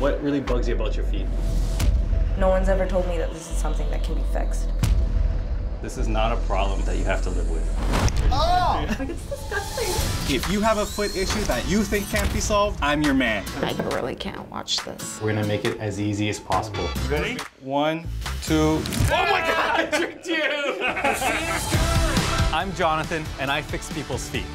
What really bugs you about your feet? No one's ever told me that this is something that can be fixed. This is not a problem that you have to live with. Oh, Like, it's disgusting. If you have a foot issue that you think can't be solved, I'm your man. I really can't watch this. We're gonna make it as easy as possible. Ready? One, two. Oh my God! You're too! I'm Jonathan, and I fix people's feet.